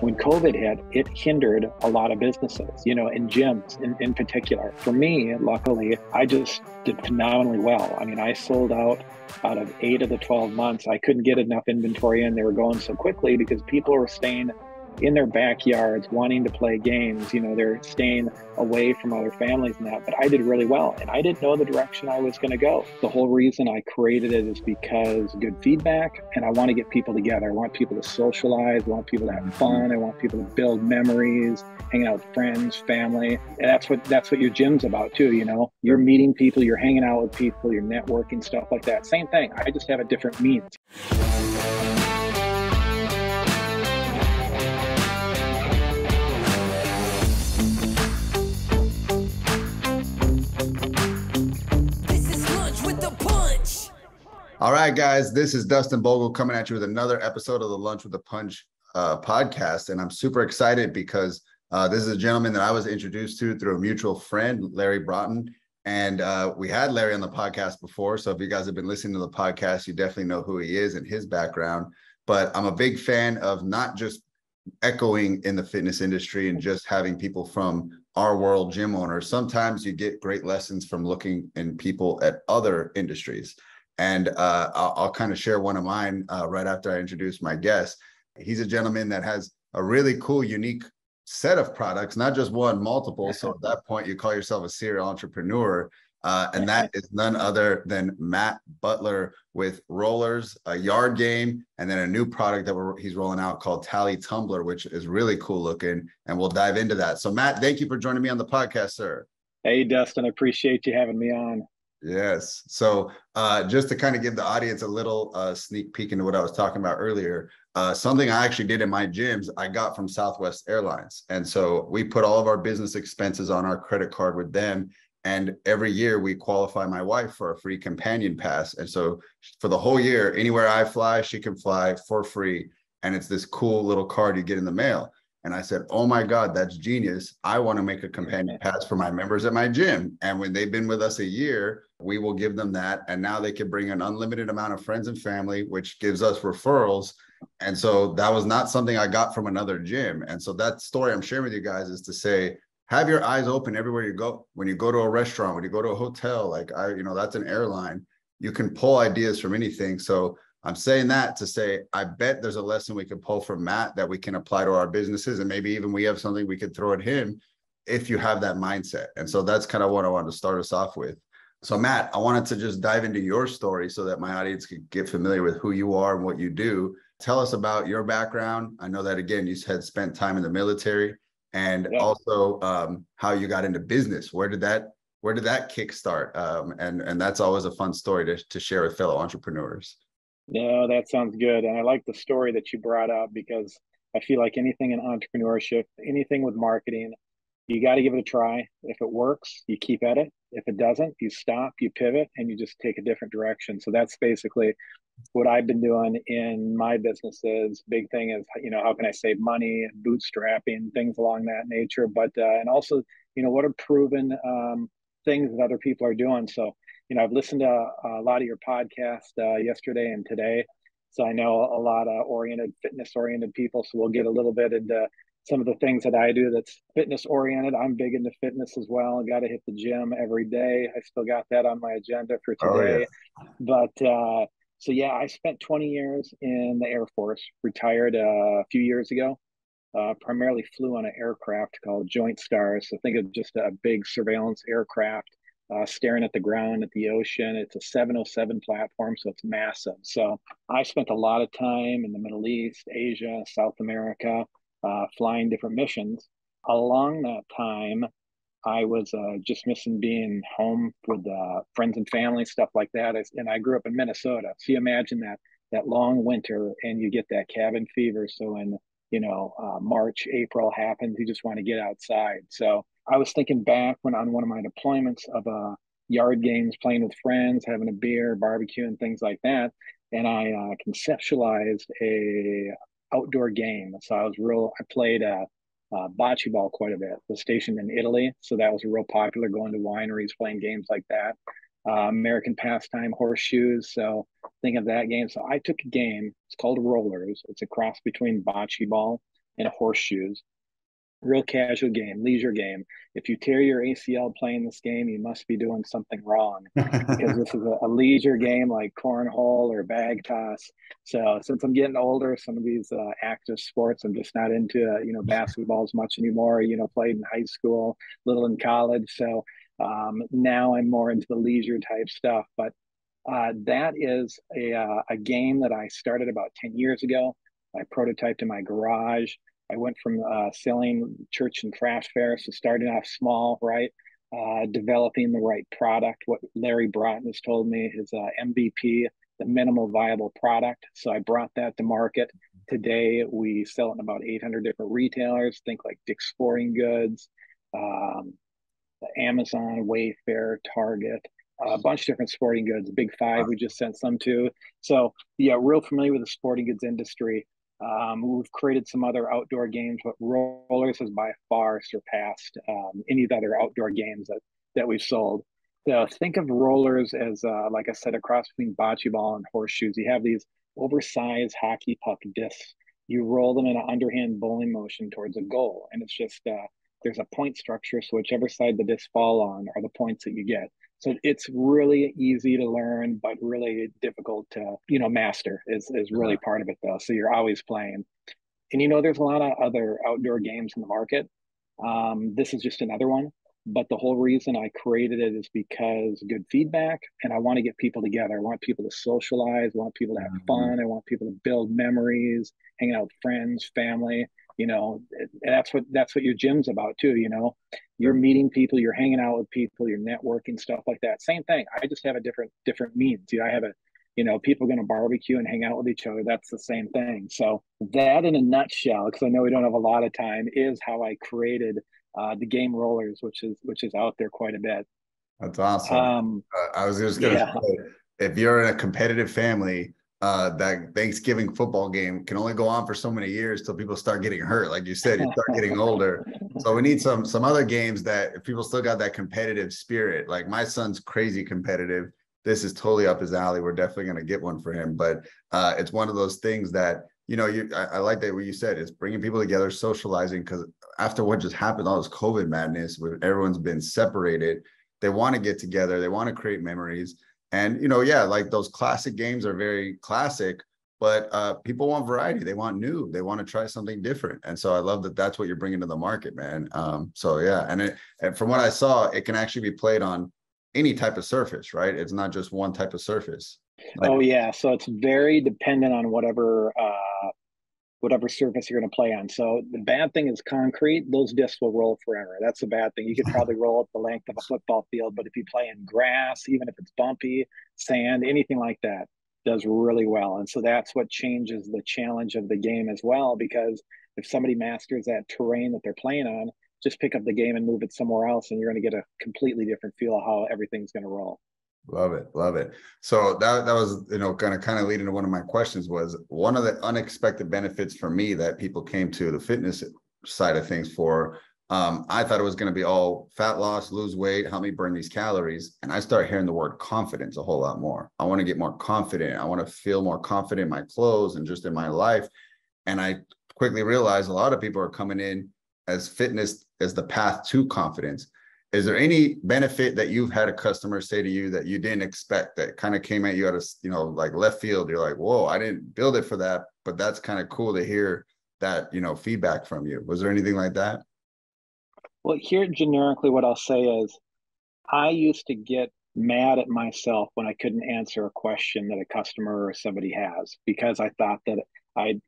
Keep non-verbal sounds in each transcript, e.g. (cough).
when COVID hit, it hindered a lot of businesses, you know, in gyms in, in particular. For me, luckily, I just did phenomenally well. I mean, I sold out out of eight of the 12 months. I couldn't get enough inventory in. They were going so quickly because people were staying in their backyards wanting to play games. You know, they're staying away from other families and that. But I did really well and I didn't know the direction I was going to go. The whole reason I created it is because good feedback and I want to get people together. I want people to socialize. I want people to have mm-hmm. fun. I want people to build memories, hang out with friends, family. And that's what that's what your gym's about too, you know. You're meeting people, you're hanging out with people, you're networking, stuff like that. Same thing. I just have a different means. All right, guys, this is Dustin Bogle coming at you with another episode of the Lunch with the Punch uh, podcast. And I'm super excited because uh, this is a gentleman that I was introduced to through a mutual friend, Larry Broughton. And uh, we had Larry on the podcast before. So if you guys have been listening to the podcast, you definitely know who he is and his background. But I'm a big fan of not just echoing in the fitness industry and just having people from our world gym owners. Sometimes you get great lessons from looking in people at other industries. And uh, I'll, I'll, kind of share one of mine uh, right after I introduce my guest. He's a gentleman that has a really cool, unique set of products, not just one, multiple. So at that point, you call yourself a serial entrepreneur. Uh, and that is none other than Matt Butler with Rollors, a yard game, and then a new product that he's rolling out called Tally Tumbler, which is really cool looking. And we'll dive into that. So, Matt, thank you for joining me on the podcast, sir. Hey, Dustin, I appreciate you having me on. Yes. So uh, just to kind of give the audience a little uh, sneak peek into what I was talking about earlier, uh, something I actually did in my gyms, I got from Southwest Airlines. And so we put all of our business expenses on our credit card with them. And every year we qualify my wife for a free companion pass. And so for the whole year, anywhere I fly, she can fly for free. And it's this cool little card you get in the mail. And I said, Oh my God, that's genius. I want to make a companion (laughs) pass for my members at my gym. And when they've been with us a year, we will give them that. And now they can bring an unlimited amount of friends and family, which gives us referrals. And so that was not something I got from another gym. And so that story I'm sharing with you guys is to say, have your eyes open everywhere you go. When you go to a restaurant, when you go to a hotel, like I, you know, that's an airline, you can pull ideas from anything. So I'm saying that to say, I bet there's a lesson we could pull from Matt that we can apply to our businesses. And maybe even we have something we could throw at him if you have that mindset. And so that's kind of what I wanted to start us off with. So, Matt, I wanted to just dive into your story so that my audience could get familiar with who you are and what you do. Tell us about your background. I know that, again, you had spent time in the military and yeah. also um, how you got into business. Where did that where did that kick start? Um, and and that's always a fun story to, to share with fellow entrepreneurs. No, that sounds good. And I like the story that you brought up because I feel like anything in entrepreneurship, anything with marketing, you got to give it a try. If it works, you keep at it. If it doesn't, you stop, you pivot, and you just take a different direction. So that's basically what I've been doing in my businesses. Big thing is, you know, how can I save money, and bootstrapping, things along that nature. But uh, and also, you know, what are proven um, things that other people are doing. So you know, I've listened to a lot of your podcast uh, yesterday and today. So I know a lot of oriented, fitness oriented people. So we'll get a little bit into some of the things that I do that's fitness oriented. I'm big into fitness as well. I got to hit the gym every day. I still got that on my agenda for today. Oh, yeah. But uh, so, yeah, I spent 20 years in the Air Force, retired uh, a few years ago. Uh, primarily flew on an aircraft called Joint Stars. So think of just a big surveillance aircraft uh, staring at the ground at the ocean. It's a 707 platform, so it's massive. So I spent a lot of time in the Middle East, Asia, South America, uh, flying different missions. Along that time, I was uh, just missing being home with uh, friends and family, stuff like that. And I grew up in Minnesota. So you imagine that that long winter, and you get that cabin fever. So when you know uh, March, April happens, you just want to get outside. So I was thinking back when on one of my deployments of uh, yard games, playing with friends, having a beer, barbecue, and things like that. And I uh, conceptualized a outdoor game. So I was real. I played uh, uh, bocce ball quite a bit. Was stationed in Italy, so that was real popular. Going to wineries, playing games like that. Uh, American pastime, horseshoes. So think of that game. So I took a game. It's called Rollors. It's a cross between bocce ball and horseshoes real casual game, leisure game. If you tear your ACL playing this game, you must be doing something wrong because (laughs) this is a, a, leisure game like cornhole or bag toss. So since I'm getting older, some of these uh, active sports I'm just not into. Uh, you know, (laughs) basketball as much anymore. You know, played in high school, little in college. So um, now I'm more into the leisure type stuff. But uh, that is a, uh, a game that I started about 10 years ago. I prototyped in my garage. I went from uh, selling church and craft fairs to starting off small, right? Uh, developing the right product. What Larry Broughton has told me is uh, MVP, the minimal viable product. So I brought that to market. Today we sell it in about 800 different retailers. Think like Dick's Sporting Goods, um, Amazon, Wayfair, Target, a bunch of different sporting goods. Big Five we just sent some to. So yeah, real familiar with the sporting goods industry. Um, we've created some other outdoor games, but Rollors has by far surpassed um, any of the other outdoor games that that we've sold. So think of Rollors as, uh, like I said, a cross between bocce ball and horseshoes. You have these oversized hockey puck discs. You roll them in an underhand bowling motion towards a goal, and it's just uh, there's a point structure. So whichever side the discs fall on are the points that you get. So it's really easy to learn, but really difficult to, you know, master is, is really uh-huh. part of it though. So you're always playing. And you know, there's a lot of other outdoor games in the market. Um, this is just another one. But the whole reason I created it is because good feedback and I want to get people together. I want people to socialize, I want people to have mm-hmm. fun, I want people to build memories, hang out with friends, family you know that's what that's what your gym's about too you know you're meeting people you're hanging out with people you're networking stuff like that. Same thing. I just have a different different means. You know i have a you know people going to barbecue and hang out with each other. That's the same thing. So that in a nutshell because i know we don't have a lot of time is how i created uh, the game Rollors which is which is out there quite a bit. That's awesome. Um, uh, i was just gonna yeah. say if you're in a competitive family uh, that Thanksgiving football game can only go on for so many years till people start getting hurt. Like you said, you start getting (laughs) older. So we need some some other games that people still got that competitive spirit. Like my son's crazy competitive. This is totally up his alley. We're definitely gonna get one for him. But uh, it's one of those things that you know. You I, I like that what you said is bringing people together, socializing. Because after what just happened, all this COVID madness, where everyone's been separated, they want to get together. They want to create memories and you know, yeah, like those classic games are very classic, but uh, people want variety. They want new. They want to try something different. And so I love that that's what you're bringing to the market, man. Um, so yeah, and it and from what I saw, it can actually be played on any type of surface, right? It's not just one type of surface. Like, oh yeah, so it's very dependent on whatever uh, whatever surface you're going to play on. So the bad thing is concrete; those discs will roll forever. That's the bad thing. You could (laughs) probably roll up the length of a football field, but if you play in grass, even if it's bumpy, sand, anything like that, does really well. And so that's what changes the challenge of the game as well. Because if somebody masters that terrain that they're playing on, just pick up the game and move it somewhere else, and you're going to get a completely different feel of how everything's going to roll. Love it, love it. So that that was you know kind of kind of leading to one of my questions was one of the unexpected benefits for me that people came to the fitness side of things for. Um, I thought it was going to be all fat loss, lose weight, help me burn these calories, and I start hearing the word confidence a whole lot more. I want to get more confident. I want to feel more confident in my clothes and just in my life. And I quickly realized a lot of people are coming in as fitness as the path to confidence is there any benefit that you've had a customer say to you that you didn't expect that kind of came at you out of you know like left field? You're like whoa i didn't build it for that but that's kind of cool to hear that you know feedback from you. Was there anything like that? Well here generically what i'll say is i used to get mad at myself when i couldn't answer a question that a customer or somebody has because i thought that i'd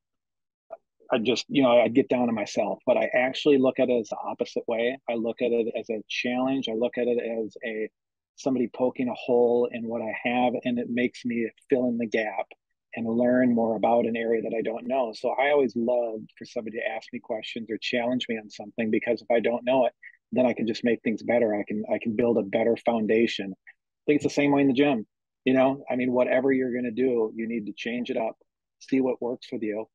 I just, you know, I'd get down on myself, but I actually look at it as the opposite way. I look at it as a challenge. I look at it as a somebody poking a hole in what I have, and it makes me fill in the gap and learn more about an area that I don't know. So I always love for somebody to ask me questions or challenge me on something because if I don't know it, then I can just make things better. I can I can build a better foundation. I think it's the same way in the gym. You know, I mean, whatever you're going to do, you need to change it up, see what works with you,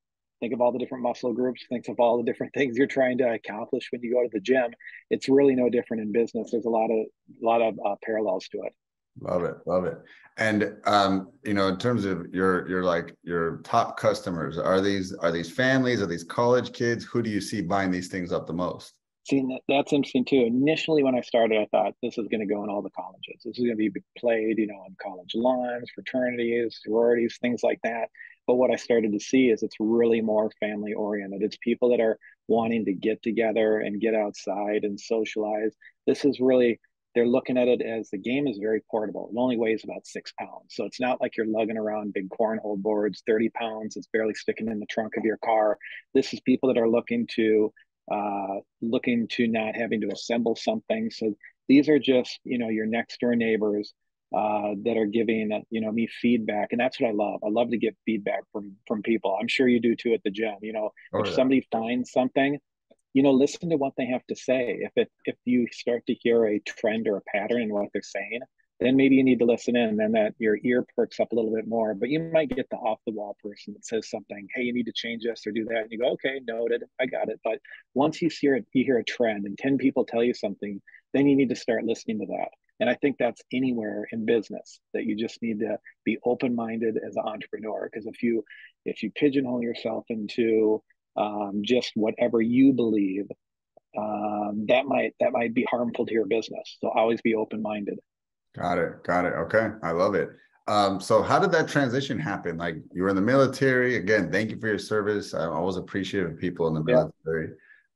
think of all the different muscle groups think of all the different things you're trying to accomplish when you go to the gym it's really no different in business there's a lot of a lot of uh, parallels to it Love it, love it. And um, you know, in terms of your your like your top customers, are these are these families, are these college kids? Who do you see buying these things up the most? See, that's interesting too. Initially, when I started, I thought this is going to go in all the colleges. This is going to be played, you know, on college lawns, fraternities, sororities, things like that. But what I started to see is it's really more family oriented. It's people that are wanting to get together and get outside and socialize. This is really they're looking at it as the game is very portable. It only weighs about six pounds. So it's not like you're lugging around big cornhole boards, 30 pounds. It's barely sticking in the trunk of your car. This is people that are looking to uh, looking to not having to assemble something. So these are just, you know, your next door neighbors uh, that are giving, you know, me feedback. And that's what I love. I love to get feedback from, from people. I'm sure you do too at the gym. You know, oh, if yeah. somebody finds something, you know, listen to what they have to say. If it, if you start to hear a trend or a pattern in what they're saying, then maybe you need to listen in and then that your ear perks up a little bit more but you might get the off the wall person that says something hey you need to change this or do that and you go okay noted i got it but once you hear it you hear a trend and 10 people tell you something then you need to start listening to that and i think that's anywhere in business that you just need to be open-minded as an entrepreneur because if you if you pigeonhole yourself into um, just whatever you believe um, that might that might be harmful to your business so always be open-minded Got it. Got it. Okay. I love it. Um, so how did that transition happen? Like you were in the military. Again, thank you for your service. I'm always appreciative of people in the military.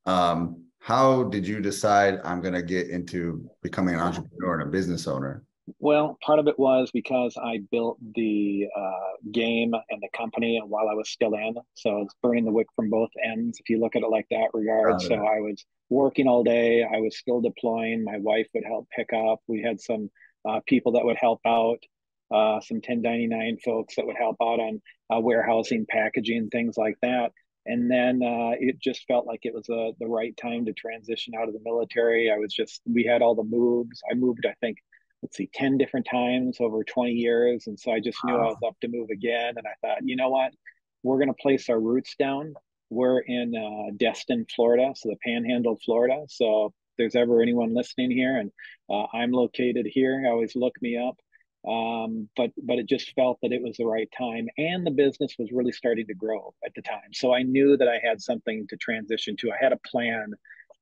Yeah. Um, how did you decide I'm going to get into becoming an entrepreneur and a business owner? Well, part of it was because I built the uh, game and the company while I was still in. So I was burning the wick from both ends, if you look at it like that regard. So I was working all day. I was still deploying. My wife would help pick up. We had some uh, people that would help out, uh, some 1099 folks that would help out on uh, warehousing, packaging, things like that. And then uh, it just felt like it was uh, the right time to transition out of the military. I was just, we had all the moves. I moved, I think, let's see, 10 different times over 20 years. And so I just knew wow. I was up to move again. And I thought, you know what? We're going to place our roots down. We're in uh, Destin, Florida, so the panhandle, Florida. So if there's ever anyone listening here, and uh, I'm located here, always look me up. Um, but but it just felt that it was the right time, and the business was really starting to grow at the time. So I knew that I had something to transition to. I had a plan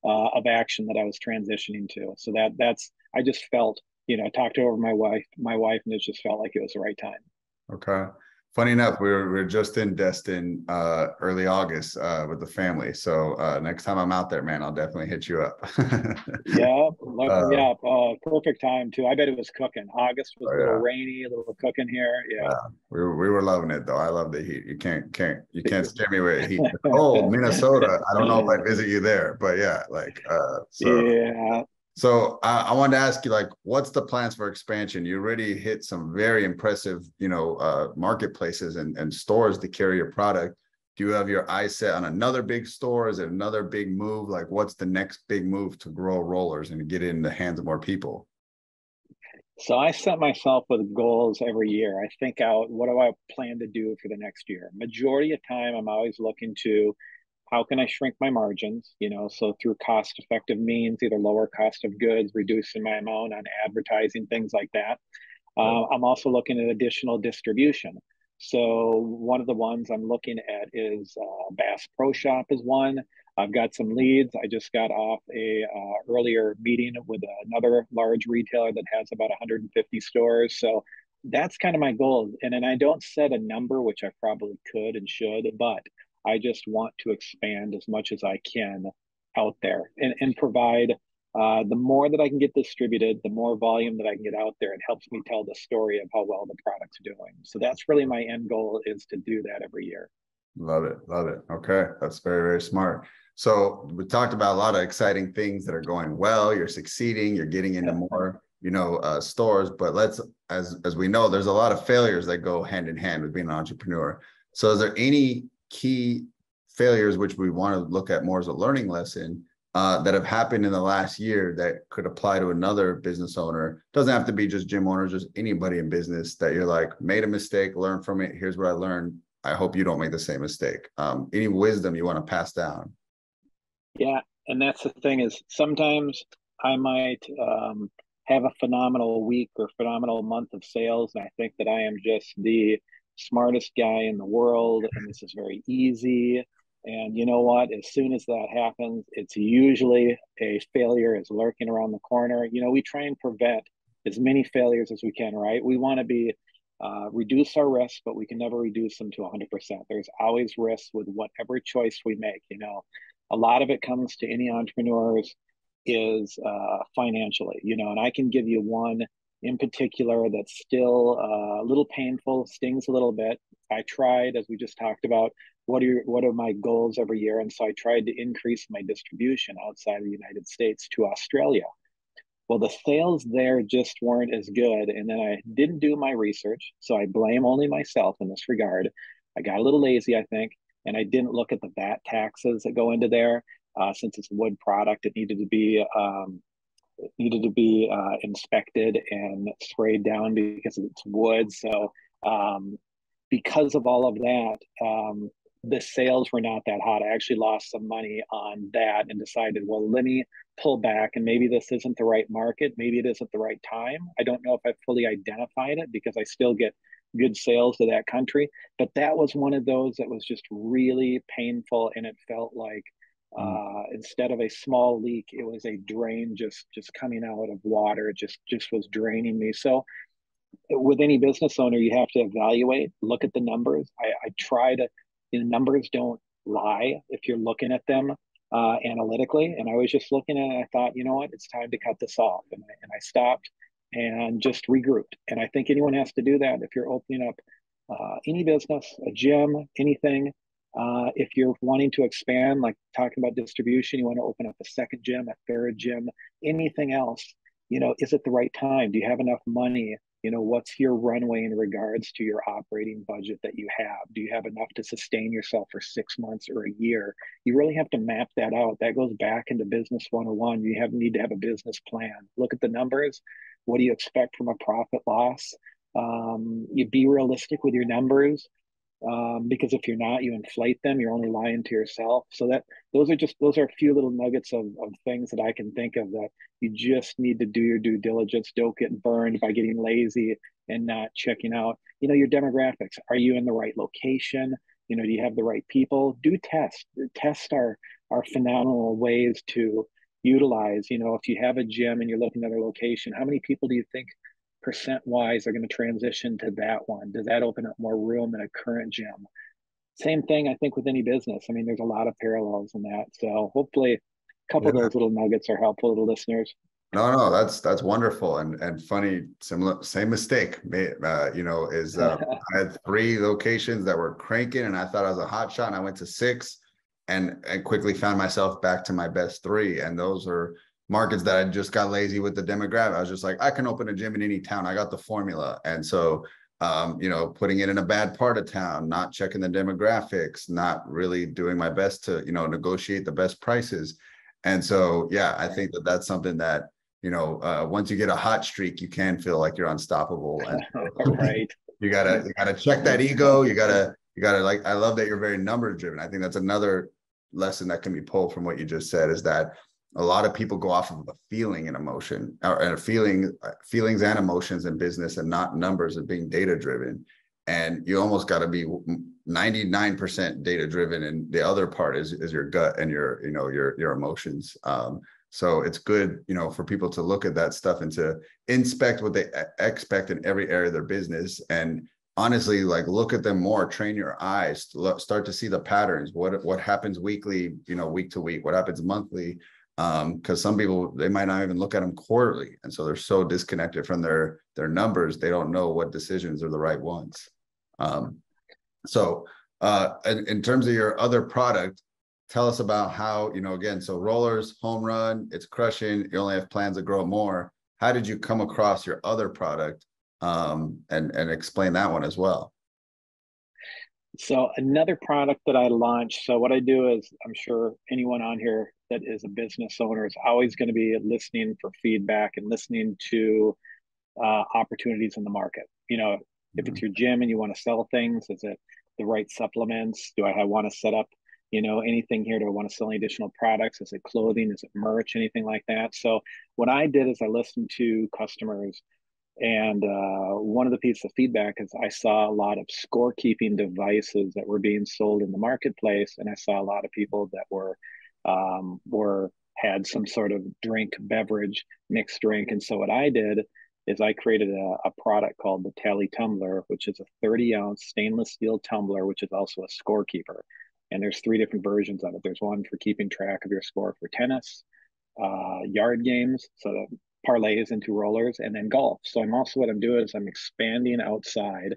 uh, of action that I was transitioning to. So that that's I just felt you know I talked over my wife my wife, and it just felt like it was the right time. Okay funny enough, we were, we just in Destin uh, early August uh, with the family. So uh, next time I'm out there, man, I'll definitely hit you up. (laughs) yeah, uh, yeah, uh, perfect time too. I bet it was cooking. August was oh, a little rainy, a little cooking here. Yeah. we were, we were loving it though. I love the heat. You can't can't you can't (laughs) scare me with heat. Oh, Minnesota. I don't know if I visit you there, but yeah, like uh, so. yeah. So I, I, wanted to ask you, like, what's the plans for expansion? You already hit some very impressive, you know, uh, marketplaces and, and stores to carry your product. Do you have your eyes set on another big store? Is it another big move? Like, what's the next big move to grow Rollors and get it in the hands of more people? So I set myself with goals every year. I think out what do I plan to do for the next year. Majority of time, I'm always looking to how can I shrink my margins? You know, so through cost effective means, either lower cost of goods, reducing my amount on advertising, things like that. Uh, I'm also looking at additional distribution. So one of the ones I'm looking at is uh, Bass Pro Shop is one. I've got some leads. I just got off a uh, earlier meeting with another large retailer that has about 150 stores. So that's kind of my goal. And then I don't set a number, which I probably could and should, but I just want to expand as much as I can out there and, and provide uh, the more that I can get distributed, the more volume that I can get out there, it helps me tell the story of how well the product's doing. So that's really my end goal is to do that every year. Love it. Love it. Okay. That's very, very smart. So we talked about a lot of exciting things that are going well. You're succeeding, you're getting into more, you know, uh, stores, but let's, as, as we know, there's a lot of failures that go hand in hand with being an entrepreneur. So is there any key failures, which we want to look at more as a learning lesson, uh, that have happened in the last year that could apply to another business owner. Doesn't have to be just gym owners, just anybody in business that you're like, made a mistake, learn from it. Here's what I learned. I hope you don't make the same mistake. Um, any wisdom you want to pass down? Yeah, and that's the thing is sometimes I might um, have a phenomenal week or phenomenal month of sales and I think that I am just the smartest guy in the world and this is very easy. And you know what? As soon as that happens, it's usually a failure is lurking around the corner. You know, we try and prevent as many failures as we can, right? We want to be uh, reduce our risks, but we can never reduce them to 100%. There's always risks with whatever choice we make. You know, a lot of it comes to any entrepreneurs is uh, financially, you know, and I can give you one in particular that's still uh, a little painful, stings a little bit. I tried, as we just talked about, what are your, what are my goals every year, and so I tried to increase my distribution outside of the United States to Australia. Well, the sales there just weren't as good, and then I didn't do my research, so I blame only myself in this regard. I got a little lazy, I think, and I didn't look at the VAT taxes that go into there. Uh, since it's a wood product, it needed to be um, needed to be uh, inspected and sprayed down because it's wood. So um, because of all of that, um, the sales were not that hot. I actually lost some money on that and decided, well, let me pull back and maybe this isn't the right market. Maybe it isn't the right time. I don't know if I've fully identified it because I still get good sales to that country. But that was one of those that was just really painful and it felt like. Uh, instead of a small leak, it was a drain just just coming out of water. It just just was draining me. So with any business owner, you have to evaluate, look at the numbers. I, I try to the numbers don't lie if you're looking at them uh, analytically. And I was just looking at it. I thought, you know what, it's time to cut this off. And I, and I stopped and just regrouped. And I think anyone has to do that if you're opening up uh, any business, a gym, anything. Uh, if you're wanting to expand, like talking about distribution, you want to open up a second gym, a third gym, anything else, you know, is it the right time? Do you have enough money? you know what's your runway in regards to your operating budget that you have? Do you have enough to sustain yourself for six months or a year? You really have to map that out. That goes back into business 101 you have need to have a business plan. Look at the numbers. What do you expect from a profit loss? Um, you be realistic with your numbers um, because if you're not, you inflate them. You're only lying to yourself. So that those are just those are a few little nuggets of, of things that I can think of that you just need to do your due diligence. Don't get burned by getting lazy and not checking out. You know your demographics. Are you in the right location? You know, do you have the right people? Do tests. Tests are are phenomenal ways to utilize. You know, if you have a gym and you're looking at a location, how many people do you think percent wise are going to transition to that one? Does that open up more room in a current gym? Same thing, I think, with any business. I mean, there's a lot of parallels in that. So hopefully, a couple yeah. of those little nuggets are helpful to listeners. No, no, that's that's wonderful and and funny. Similar, same mistake. Uh, you know, is uh, (laughs) I had three locations that were cranking, and I thought I was a hot shot, and I went to six, and and quickly found myself back to my best three, and those are markets that I just got lazy with the demographic. I was just like, I can open a gym in any town. I got the formula. And so, um, you know, putting it in a bad part of town, not checking the demographics, not really doing my best to, you know, negotiate the best prices. And so, yeah, I think that that's something that, you know, uh, once you get a hot streak, you can feel like you're unstoppable. And (laughs) right. you gotta, you gotta check that ego. You gotta, you gotta like, I love that you're very number driven. I think that's another lesson that can be pulled from what you just said is that a lot of people go off of a feeling and emotion or a feeling uh, feelings and emotions in business and not numbers of being data driven and you almost got to be 99% data driven and the other part is is your gut and your you know your your emotions. Um, so it's good you know for people to look at that stuff and to inspect what they expect in every area of their business. And honestly like look at them more train your eyes to start to see the patterns. What what happens weekly you know week to week? What happens monthly um because some people they might not even look at them quarterly and so they're so disconnected from their their numbers they don't know what decisions are the right ones um so uh in, in terms of your other product tell us about how you know again so Rollors home run it's crushing you only have plans to grow more how did you come across your other product um and and explain that one as well so another product that I launched. So what I do is, I'm sure anyone on here that is a business owner is always going to be listening for feedback and listening to uh, opportunities in the market. You know, if it's mm-hmm. your gym and you want to sell things, is it the right supplements? Do I want to set up you know anything here Do I want to sell any additional products is it clothing is it merch anything like that so what i did is i listened to customers and uh, one of the pieces of feedback is I saw a lot of scorekeeping devices that were being sold in the marketplace, and I saw a lot of people that were um, were had some sort of drink, beverage, mixed drink. And so what I did is I created a, a product called the Tally Tumbler, which is a 30 ounce stainless steel tumbler, which is also a scorekeeper. And there's three different versions of it. There's one for keeping track of your score for tennis, uh, yard games, so parlays into Rollors, and then golf. So I'm also what I'm doing is I'm expanding outside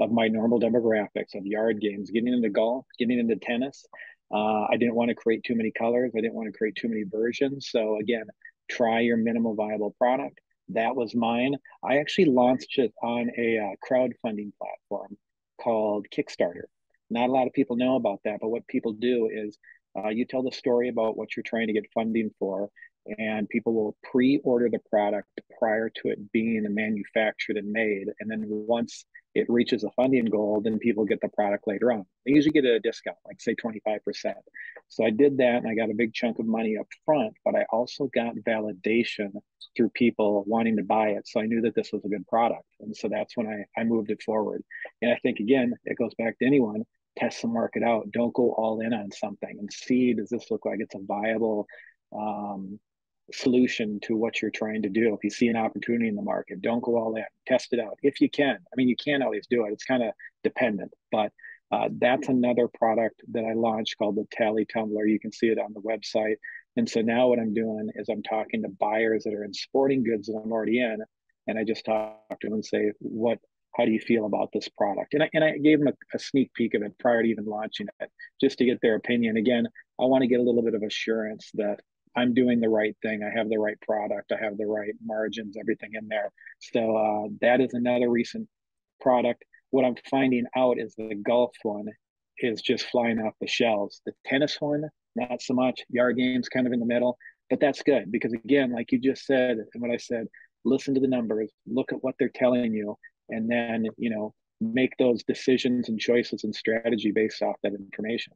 of my normal demographics of yard games, getting into golf, getting into tennis. Uh, I didn't want to create too many colors. I didn't want to create too many versions. So again, try your minimal viable product. That was mine. I actually launched it on a uh, crowdfunding platform called Kickstarter. Not a lot of people know about that, but what people do is uh, you tell the story about what you're trying to get funding for, and people will pre-order the product prior to it being manufactured and made and then once it reaches a funding goal then people get the product later on. They usually get a discount like say 25% so i did that and i got a big chunk of money up front but i also got validation through people wanting to buy it so i knew that this was a good product. And so that's when i, I moved it forward. And i think again it goes back to anyone test the market out. Don't go all in on something and see does this look like it's a viable um, solution to what you're trying to do. If you see an opportunity in the market, don't go all in. Test it out if you can. I mean, you can't always do it. It's kind of dependent, but uh, that's another product that I launched called the Tally Tumbler. You can see it on the website. And so now what I'm doing is I'm talking to buyers that are in sporting goods that I'm already in, and I just talk to them and say, what, how do you feel about this product? And I, and I gave them a, a sneak peek of it prior to even launching it, just to get their opinion. Again, I want to get a little bit of assurance that I'm doing the right thing. I have the right product. I have the right margins, everything in there. So uh, that is another recent product. What I'm finding out is the golf one is just flying off the shelves. The tennis one, not so much. Yard games kind of in the middle, but that's good because again, like you just said, and what I said, listen to the numbers, look at what they're telling you, and then you know make those decisions and choices and strategy based off that information.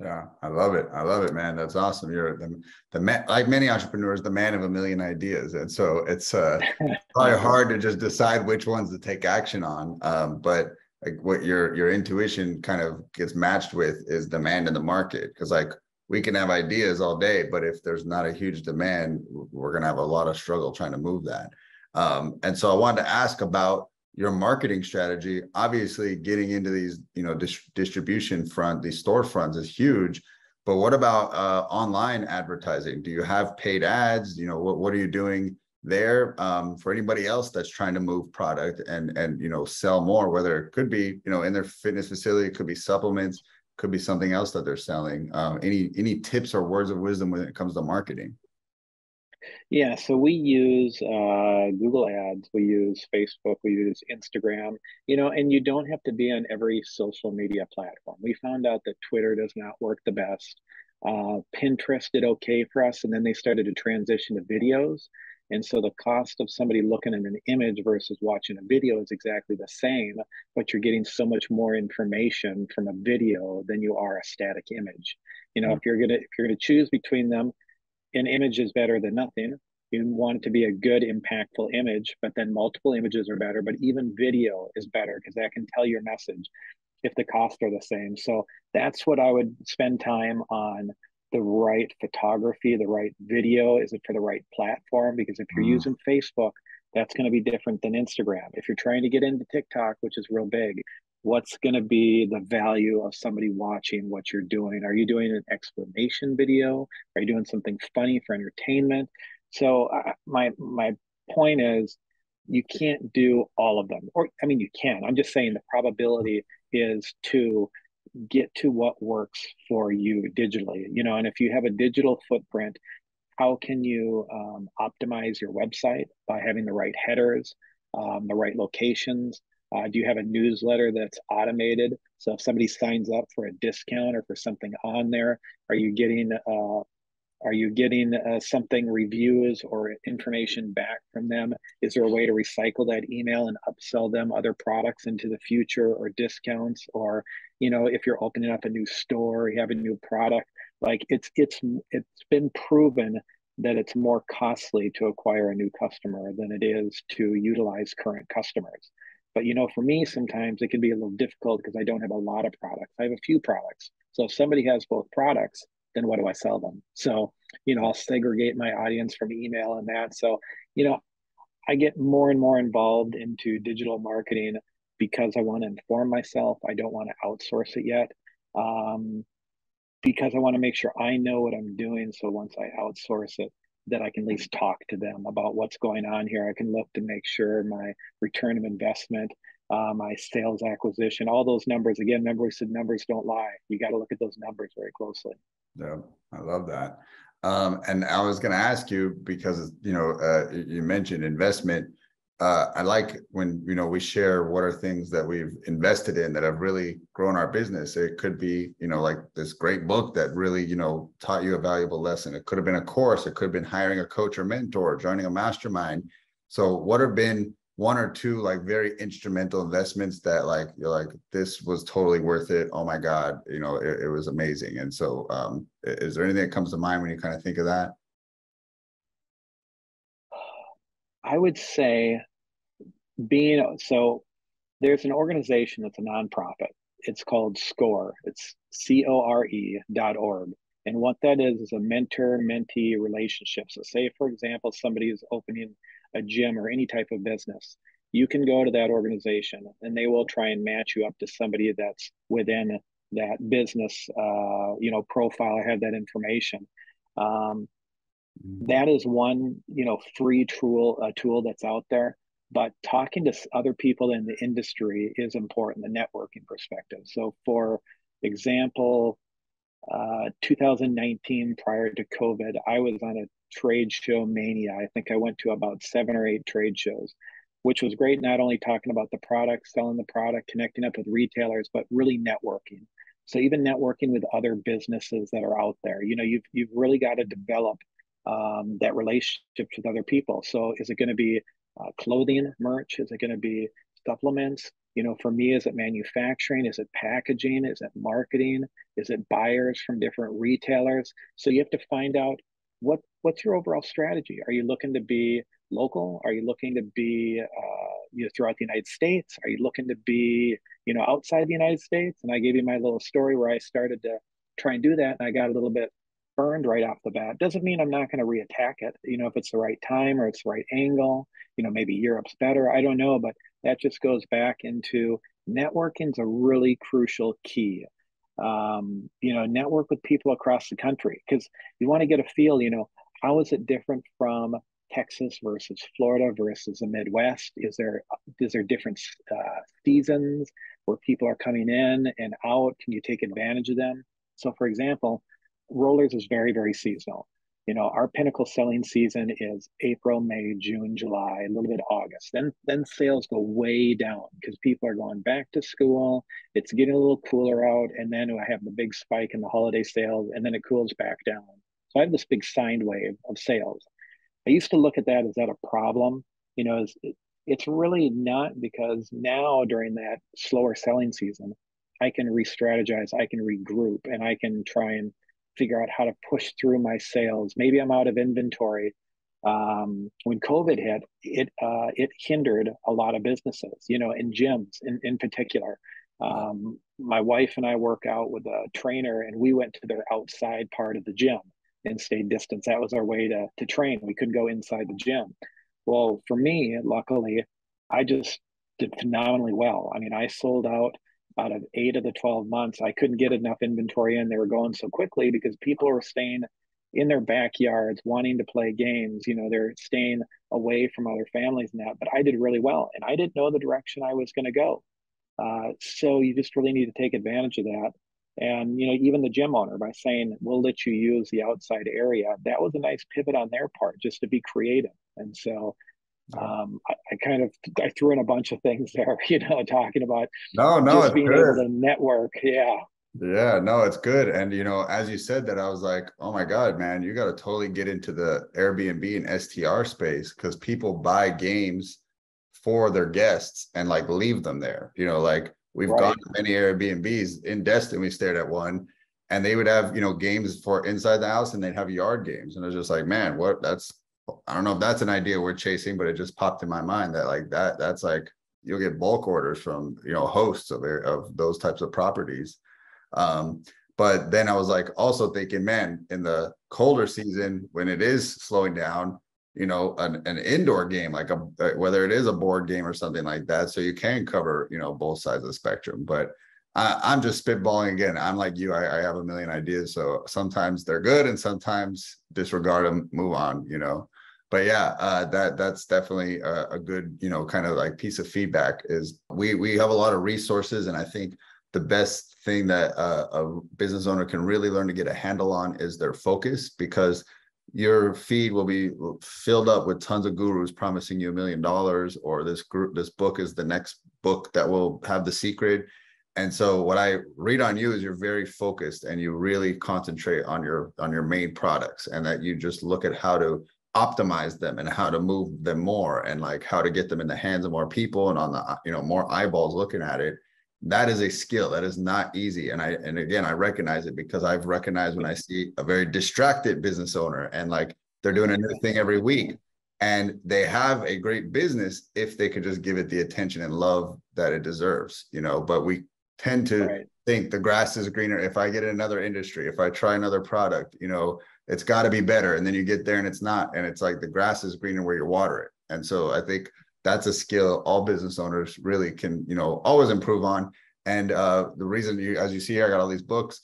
Yeah, I love it. I love it, man. That's awesome. You're the, the man, like many entrepreneurs, the man of a million ideas. And so it's uh, (laughs) probably hard to just decide which ones to take action on. Um, but like what your your intuition kind of gets matched with is demand in the market. Cause like we can have ideas all day, but if there's not a huge demand, we're gonna have a lot of struggle trying to move that. Um, and so I wanted to ask about your marketing strategy obviously getting into these you know dis- distribution front these storefronts is huge but what about uh, online advertising? Do you have paid ads? You know what, what are you doing there um, for anybody else that's trying to move product and and you know sell more whether it could be you know in their fitness facility it could be supplements could be something else that they're selling um, any any tips or words of wisdom when it comes to marketing yeah, so we use uh, Google Ads, we use Facebook, we use Instagram, you know, and you don't have to be on every social media platform. We found out that Twitter does not work the best. Uh, Pinterest did okay for us, and then they started to transition to videos. And so the cost of somebody looking at an image versus watching a video is exactly the same, but you're getting so much more information from a video than you are a static image. You know, mm-hmm. if you're gonna if you're gonna choose between them, an image is better than nothing. You want it to be a good, impactful image, but then multiple images are better. But even video is better because that can tell your message if the costs are the same. So that's what I would spend time on the right photography, the right video. Is it for the right platform? Because if you're mm. using Facebook, that's going to be different than Instagram. If you're trying to get into TikTok, which is real big, what's going to be the value of somebody watching what you're doing? Are you doing an explanation video? Are you doing something funny for entertainment? So uh, my my point is you can't do all of them or i mean you can. I'm just saying the probability is to get to what works for you digitally you know and if you have a digital footprint how can you um, optimize your website by having the right headers um, the right locations uh, do you have a newsletter that's automated? So if somebody signs up for a discount or for something on there, are you getting uh, Are you getting uh, something reviews or information back from them? Is there a way to recycle that email and upsell them other products into the future or discounts? Or you know, if you're opening up a new store, you have a new product. Like it's it's it's been proven that it's more costly to acquire a new customer than it is to utilize current customers. But you know, for me, sometimes it can be a little difficult because I don't have a lot of products. I have a few products. So if somebody has both products, then what do I sell them? So, you know, I'll segregate my audience from email and that. So, you know, I get more and more involved into digital marketing because I want to inform myself. I don't want to outsource it yet. Um, because I want to make sure I know what I'm doing. So once I outsource it, that I can at least talk to them about what's going on here. I can look to make sure my return of investment, uh, my sales acquisition, all those numbers. Again, remember we said numbers don't lie. You got to look at those numbers very closely. Yeah, I love that. Um, and I was going to ask you because you know uh, you mentioned investment. Uh, I like when you know we share what are things that we've invested in that have really grown our business. It could be you know like this great book that really you know taught you a valuable lesson. It could have been a course. It could have been hiring a coach or mentor, joining a mastermind. So what have been one or two like very instrumental investments that like you're like this was totally worth it oh my god you know it, it was amazing and so um is there anything that comes to mind when you kind of think of that i would say being so there's an organization that's a nonprofit it's called score it's c-o-r-e dot org and what that is is a mentor mentee relationship so say for example somebody is opening a gym or any type of business, you can go to that organization and they will try and match you up to somebody that's within that business, uh, you know, profile. I have that information. Um. That is one, you know, free tool, a tool that's out there. But talking to other people in the industry is important, the networking perspective. So, for example, uh, 2019, prior to COVID, I was on a trade show mania. I think I went to about seven or eight trade shows, which was great. Not only talking about the product, selling the product, connecting up with retailers, but really networking. So even networking with other businesses that are out there, you know, you've you've really got to develop um, that relationship with other people. So is it going to be uh, clothing merch? Is it going to be supplements? You know, for me, is it manufacturing? Is it packaging? Is it marketing? Is it buyers from different retailers? So you have to find out what what's your overall strategy? Are you looking to be local? Are you looking to be uh, you know throughout the United States? Are you looking to be you know outside the United States? And I gave you my little story where I started to try and do that, and I got a little bit burned right off the bat. Doesn't mean I'm not going to reattack it. You know, if it's the right time or it's the right angle. You know, maybe Europe's better. I don't know, but that just goes back into networking is a really crucial key um, you know network with people across the country because you want to get a feel you know how is it different from Texas versus Florida versus the Midwest? Is there is there different uh, seasons where people are coming in and out? Can you take advantage of them? So, for example, Rollors is very very seasonal. You know, our pinnacle selling season is April, May, June, July, a little bit August. Then then sales go way down because people are going back to school. It's getting a little cooler out, and then I have the big spike in the holiday sales, and then it cools back down. So I have this big sine wave of sales. I used to look at that as that a problem? You know, it's, it's really not because now during that slower selling season, I can re-strategize, I can regroup, and I can try and figure out how to push through my sales. Maybe I'm out of inventory. Um, when COVID hit, it uh, it hindered a lot of businesses. You know, in gyms in in particular. Um, my wife and I work out with a trainer, and we went to their outside part of the gym and stayed distance. That was our way to to train. We couldn't go inside the gym. Well, for me, luckily, I just did phenomenally well. I mean, I sold out out of eight of the 12 months. I couldn't get enough inventory in. They were going so quickly because people were staying in their backyards wanting to play games. You know, they're staying away from other families and that. But I did really well and I didn't know the direction I was going to go. Uh, so you just really need to take advantage of that and you know even the gym owner by saying we'll let you use the outside area that was a nice pivot on their part just to be creative and so um, I, I, kind of I threw in a bunch of things (laughs) there, you know, talking about no, no, just being good. able to network. Yeah, Yeah, no, it's good. And you know, as you said that, I was like, oh my God, man, you got to totally get into the Airbnb and STR space because people buy games for their guests and like leave them there. You know, like we've right. gone to many Airbnbs in Destin, we stared at one and they would have, you know, games for inside the house and they'd have yard games. And I was just like, man, what that's I don't know if that's an idea we're chasing, but it just popped in my mind that like that that's like you'll get bulk orders from you know hosts of of those types of properties. Um, but then I was like also thinking, man, in the colder season when it is slowing down, you know, an, an indoor game like a whether it is a board game or something like that, so you can cover you know both sides of the spectrum. But I, am just spitballing again. I'm like you. I, I, have a million ideas. So sometimes they're good, and sometimes disregard them, move on. You know but yeah, uh, that that's definitely a, a, good, you know, kind of like piece of feedback. Is we we have a lot of resources, and I think the best thing that uh, a business owner can really learn to get a handle on is their focus, because your feed will be filled up with tons of gurus promising you a million dollars, or this group, this book is the next book that will have the secret. And so what I read on you is you're very focused and you really concentrate on your on your main products and that you just look at how to optimize them and how to move them more and like how to get them in the hands of more people and on the you know more eyeballs looking at it that is a skill. That is not easy. And i and again i recognize it because i've recognized when i see a very distracted business owner and like they're doing a new thing every week and they have a great business if they could just give it the attention and love that it deserves you know? But we tend to right. think the grass is greener if i get in another industry if i try another product you know it's got to be better and then you get there and it's not and it's like the grass is greener where you water it. And so i think that's a skill all business owners really can you know always improve on. And uh, the reason you as you see here i got all these books.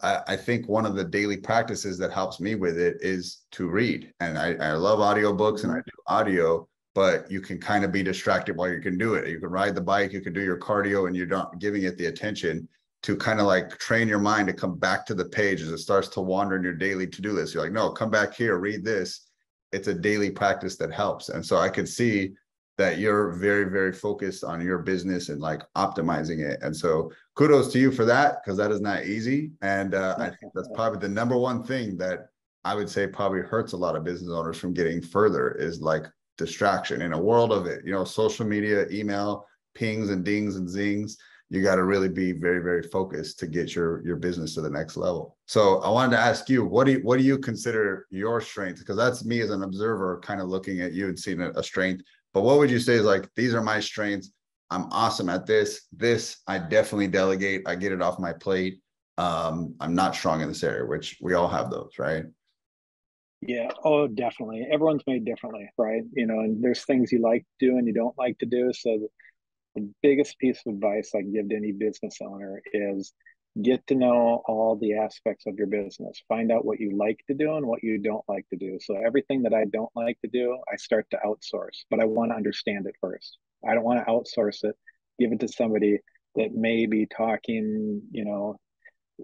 I, I, think one of the daily practices that helps me with it is to read. And i, I love audiobooks and i do audio but you can kind of be distracted while you can do it. You can ride the bike you can do your cardio and you're not giving it the attention to kind of like train your mind to come back to the page as it starts to wander in your daily to-do list. You're like, no, come back here, read this. It's a daily practice that helps. And so I could see that you're very, very focused on your business and like optimizing it. And so kudos to you for that, because that is not easy. And uh, I think that's probably the number one thing that I would say probably hurts a lot of business owners from getting further is like distraction in a world of it, you know, social media, email, pings and dings and zings you got to really be very very focused to get your your business to the next level. So i wanted to ask you what do you what do you consider your strengths? Because that's me as an observer kind of looking at you and seeing a, a strength. But what would you say is like these are my strengths. I'm awesome at this. This i definitely delegate. I get it off my plate. Um, i'm not strong in this area which we all have those right? Yeah. Oh definitely. Everyone's made differently right? You know and there's things you like to do and you don't like to do. So the biggest piece of advice I can give to any business owner is get to know all the aspects of your business. Find out what you like to do and what you don't like to do. So everything that I don't like to do, I start to outsource, but I want to understand it first. I don't want to outsource it, give it to somebody that may be talking, you know,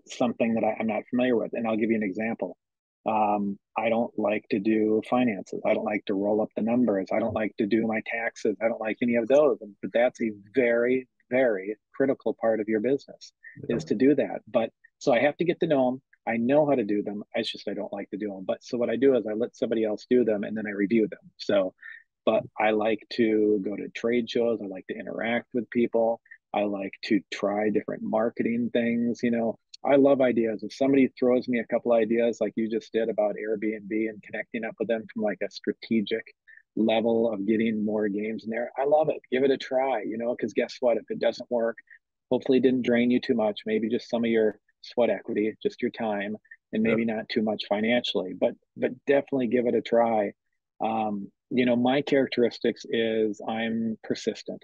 something that I, am not familiar with. And I'll give you an example. Um, I don't like to do finances. I don't like to roll up the numbers. I don't like to do my taxes. I don't like any of those. But that's a very, very critical part of your business yeah. is to do that. But so I have to get to know them. I know how to do them. It's just I don't like to do them. But so what I do is I let somebody else do them and then I review them. So, but I like to go to trade shows. I like to interact with people. I like to try different marketing things. You know, I love ideas. If somebody throws me a couple ideas like you just did about Airbnb and connecting up with them from like a strategic level of getting more games in there, I love it. Give it a try, you know, because guess what? If it doesn't work, hopefully it didn't drain you too much, maybe just some of your sweat equity, just your time, and maybe yep. not too much financially, but but definitely give it a try. Um, you know, my characteristics is I'm persistent.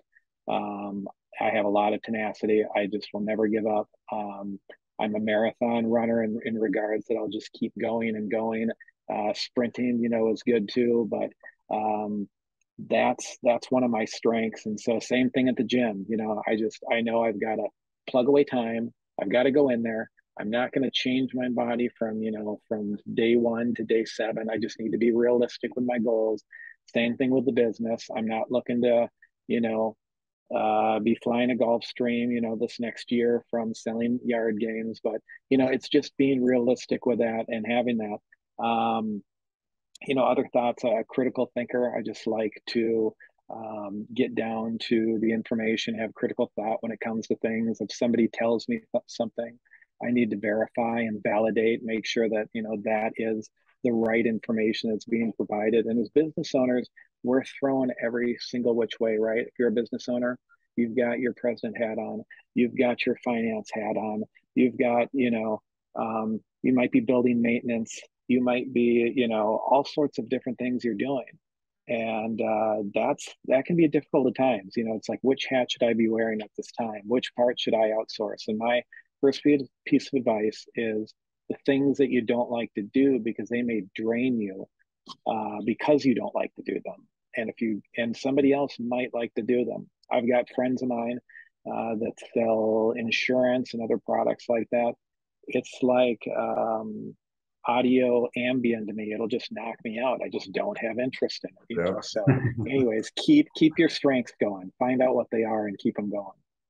Um, I have a lot of tenacity. I just will never give up. Um, I'm a marathon runner in, in regards that I'll just keep going and going. Uh, sprinting, you know, is good too, but um, that's that's one of my strengths. And so, same thing at the gym. You know, I just I know I've got to plug away time. I've got to go in there. I'm not going to change my body from you know from day one to day seven. I just need to be realistic with my goals. Same thing with the business. I'm not looking to you know uh, be flying a Gulfstream, you know, this next year from selling yard games. But, you know, it's just being realistic with that and having that. Um, you know, other thoughts, a critical thinker. I just like to um, get down to the information, have critical thought when it comes to things. If somebody tells me something, I need to verify and validate, make sure that, you know, that is the right information that's being provided. And as business owners, we're throwing every single which way, right? If you're a business owner, you've got your president hat on, you've got your finance hat on, you've got, you know, um, you might be building maintenance, you might be, you know, all sorts of different things you're doing. And uh, that's that can be difficult at times. You know, it's like which hat should I be wearing at this time? Which part should I outsource? And my first piece of advice is the things that you don't like to do because they may drain you uh, because you don't like to do them. And if you and somebody else might like to do them. I've got friends of mine uh, that sell insurance and other products like that. It's like um, audio Ambien to me. It'll just knock me out. I just don't have interest in it. You yeah. know? So, (laughs) anyways, keep keep your strengths going. Find out what they are and keep them going.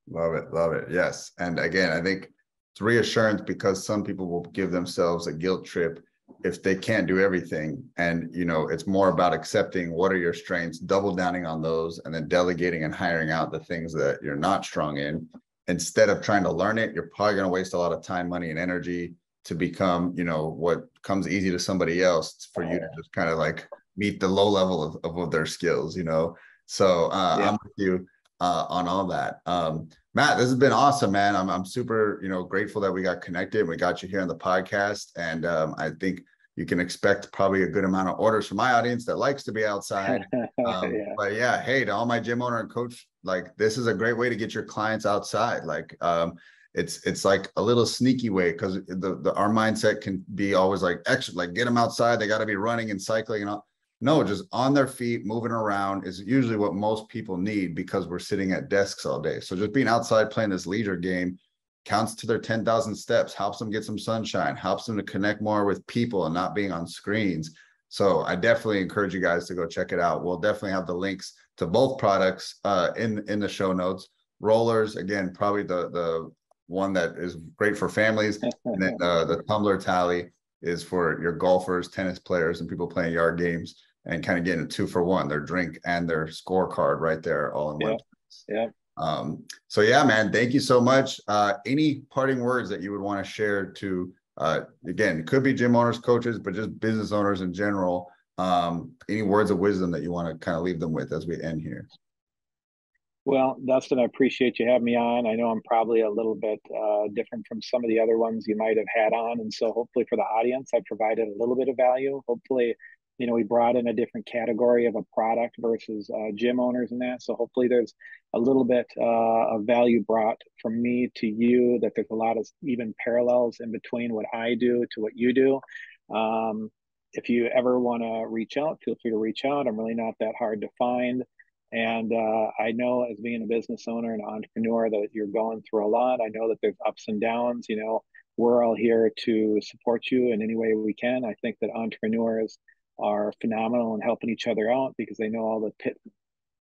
Love it, love it. Yes, and again, I think it's reassurance because some people will give themselves a guilt trip if they can't do everything and you know it's more about accepting what are your strengths double downing on those and then delegating and hiring out the things that you're not strong in. Instead of trying to learn it you're probably going to waste a lot of time money and energy to become you know what comes easy to somebody else for you to just kind of like meet the low level of, of, of their skills you know? So uh, yeah. i'm with you uh, on all that um, Matt, this has been awesome, man. I'm I'm super, you know, grateful that we got connected. And we got you here on the podcast, and um, I think you can expect probably a good amount of orders from my audience that likes to be outside. (laughs) Um, yeah. But yeah, hey, to all my gym owner and coach, like this is a great way to get your clients outside. Like, um, it's it's like a little sneaky way because the, the our mindset can be always like extra, like get them outside. They got to be running and cycling and all. No, just on their feet, moving around is usually what most people need because we're sitting at desks all day. So just being outside playing this leisure game counts to their 10,000 steps, helps them get some sunshine, helps them to connect more with people and not being on screens. So I definitely encourage you guys to go check it out. We'll definitely have the links to both products uh, in in the show notes. Rollors, again, probably the the one that is great for families, and then uh, the tumbler tally is for your golfers, tennis players, and people playing yard games and kind of getting a two for one, their drink and their scorecard right there all in yeah. one. Place. Yeah. Um, so yeah, man, thank you so much. Uh, any parting words that you would want to share to, uh, again, could be gym owners, coaches, but just business owners in general. Um, any words of wisdom that you want to kind of leave them with as we end here? Well, Dustin, I appreciate you having me on. I know I'm probably a little bit uh, different from some of the other ones you might have had on. And so hopefully for the audience, I provided a little bit of value. Hopefully you know, we brought in a different category of a product versus uh, gym owners and that. So hopefully there's a little bit uh, of value brought from me to you, that there's a lot of even parallels in between what I do to what you do. Um, if you ever want to reach out, feel free to reach out. I'm really not that hard to find. And uh, I know as being a business owner and entrepreneur that you're going through a lot. I know that there's ups and downs. You know, we're all here to support you in any way we can. I think that entrepreneurs are phenomenal in helping each other out because they know all the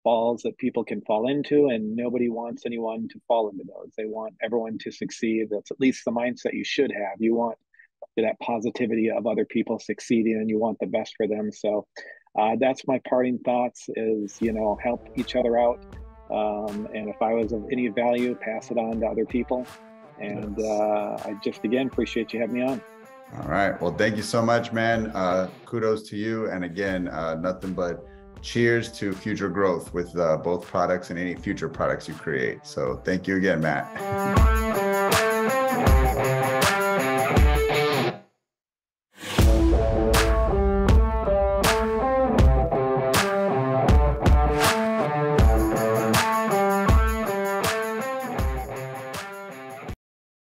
pitfalls that people can fall into and nobody wants anyone to fall into those. They want everyone to succeed. That's at least the mindset you should have. You want that positivity of other people succeeding and you want the best for them. So uh, that's my parting thoughts is you know help each other out. Um, and if i was of any value pass it on to other people. And uh, i just again appreciate you having me on all right. Well, thank you so much, man. Uh, kudos to you. And again, uh, nothing but cheers to future growth with uh, both products and any future products you create. So thank you again, Matt.